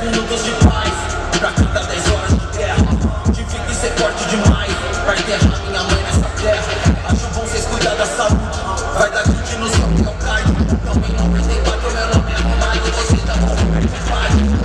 minutos de paz Pra quem tá 10 horas de guerra. Difícil ser forte demais. Pra enterrar minha mãe nessa terra. Acho bom vocês cuidar da saúde. Vai dar kit no seu miocardio é Também não pretendo bater meu nome é arrumado Você tá com o